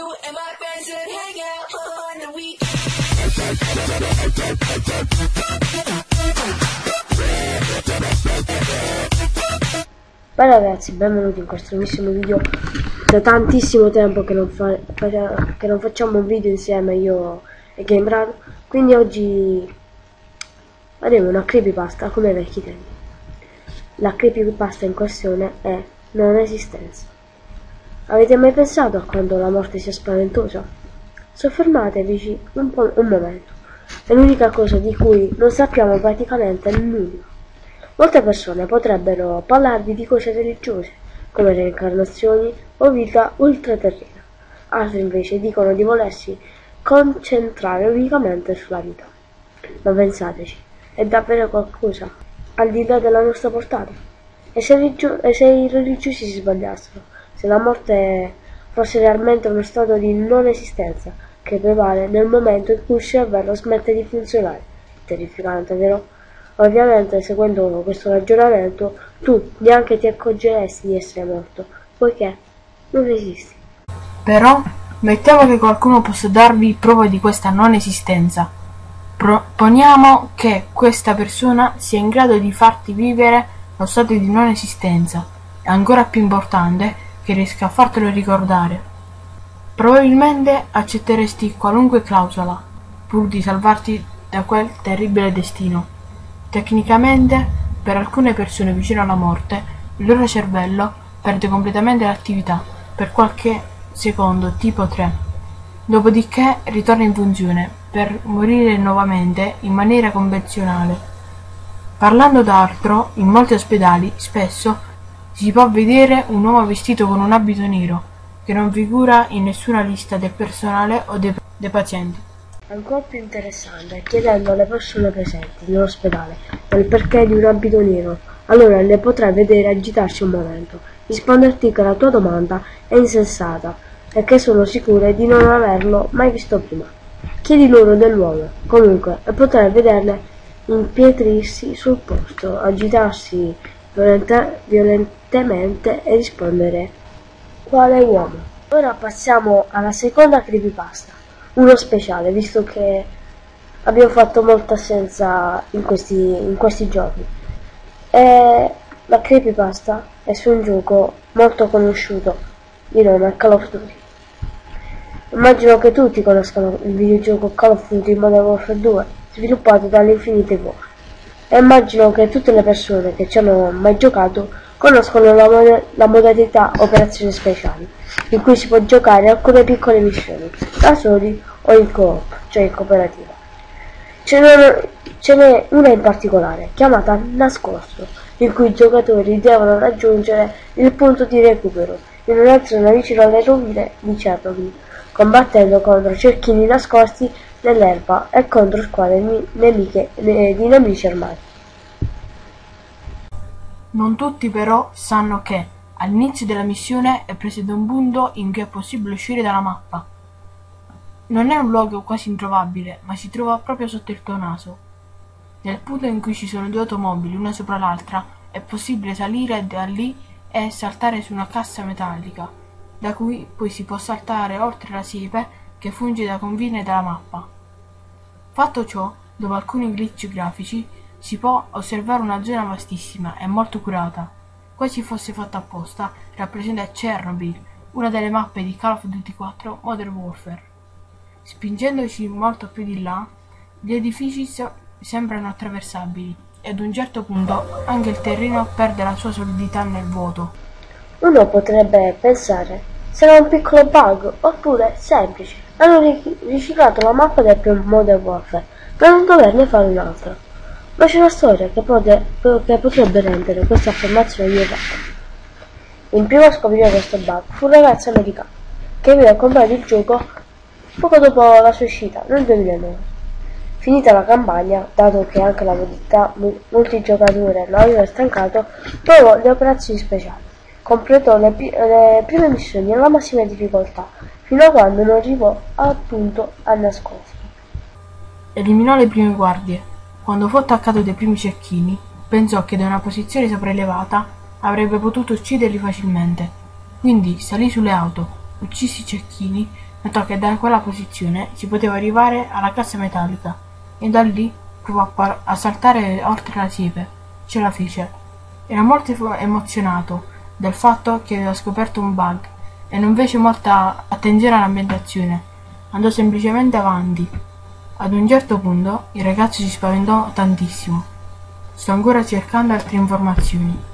you and my friends would hang out on the weekend. Beh ragazzi, benvenuti in questo nuovissimo video. Da tantissimo tempo che non, fa- che non facciamo un video insieme io e Gamerano. Quindi oggi faremo una creepypasta come vecchi tempi. La creepypasta in questione è non esistenza. Avete mai pensato a quando la morte sia spaventosa? Soffermatevi un, un momento. È l'unica cosa di cui non sappiamo praticamente nulla. Molte persone potrebbero parlarvi di cose religiose, come reincarnazioni o vita ultraterrena. Altri invece dicono di volersi concentrare unicamente sulla vita. Ma pensateci, è davvero qualcosa al di là della nostra portata? E se i religiosi si sbagliassero? Se la morte fosse realmente uno stato di non esistenza che prevale nel momento in cui il cervello smette di funzionare? Terrificante, vero? Ovviamente, seguendo questo ragionamento, tu neanche ti accorgeresti di essere morto, poiché non esisti. Però, mettiamo che qualcuno possa darvi prova di questa non esistenza. Proponiamo che questa persona sia in grado di farti vivere lo stato di non esistenza e ancora più importante che riesca a fartelo ricordare. Probabilmente accetteresti qualunque clausola pur di salvarti da quel terribile destino. Tecnicamente, per alcune persone vicino alla morte, il loro cervello perde completamente l'attività per qualche secondo, tipo 3. Dopodiché ritorna in funzione per morire nuovamente in maniera convenzionale. Parlando d'altro, in molti ospedali spesso si può vedere un uomo vestito con un abito nero che non figura in nessuna lista del personale o dei, pazienti. Ancora più interessante, chiedendo alle persone presenti nell'ospedale del perché di un abito nero, allora le potrai vedere agitarsi un momento, risponderti che la tua domanda è insensata e che sono sicure di non averlo mai visto prima. Chiedi loro dell'uomo, comunque, e potrai vederle impietrirsi sul posto, agitarsi violentemente e rispondere quale uomo. Ora passiamo alla seconda creepypasta uno speciale, visto che abbiamo fatto molta assenza in questi, in questi giorni. E la creepypasta è su un gioco molto conosciuto di nome Call of Duty. Immagino che tutti conoscano il videogioco Call of Duty Modern Warfare 2, sviluppato dall'Infinity War. E immagino che tutte le persone che ci hanno mai giocato conoscono la, mod- la modalità operazioni speciali, in cui si può giocare alcune piccole missioni, da soli o in co-op, cioè in cooperativa. Ce n'è, una in particolare, chiamata Nascosto, in cui i giocatori devono raggiungere il punto di recupero in una zona vicino alle rovine di Chernobyl, combattendo contro cerchini nascosti nell'erba e contro squadre nemiche di nemici armati. Non tutti però sanno che all'inizio della missione è presente un punto in cui è possibile uscire dalla mappa. Non è un luogo quasi introvabile, ma si trova proprio sotto il tuo naso. Nel punto in cui ci sono due automobili una sopra l'altra è possibile salire da lì e saltare su una cassa metallica, da cui poi si può saltare oltre la siepe che funge da confine della mappa. Fatto ciò, dopo alcuni glitch grafici, si può osservare una zona vastissima e molto curata, quasi fosse fatta apposta, rappresenta Chernobyl, una delle mappe di Call of Duty 4 Modern Warfare. Spingendoci molto più di là, gli edifici se- sembrano attraversabili e ad un certo punto anche il terreno perde la sua solidità nel vuoto. Uno potrebbe pensare sarà un piccolo bug oppure semplice. Hanno ri- riciclato la mappa del primo Modern Warfare per non doverne fare un'altra. Ma c'è una storia che, pote- che potrebbe rendere questa affermazione vietata. Il primo a scoprire questo bug fu un ragazzo americano che aveva comprato il gioco poco dopo la sua uscita, nel 2009. Finita la campagna, dato che anche la modalità mu- multigiocatore lo aveva stancato, provò le operazioni speciali. Completò le, le prime missioni alla massima difficoltà, fino a quando non arrivò appunto al nascosto. Eliminò le prime guardie. Quando fu attaccato dai primi cecchini, pensò che da una posizione sopraelevata avrebbe potuto ucciderli facilmente. Quindi salì sulle auto, uccise i cecchini notò che da quella posizione si poteva arrivare alla cassa metallica e da lì provò a, saltare oltre la siepe. Ce la fece. Era molto emo- emozionato del fatto che aveva scoperto un bug e non fece molta attenzione all'ambientazione. Andò semplicemente avanti. Ad un certo punto il ragazzo si spaventò tantissimo. Sto ancora cercando altre informazioni.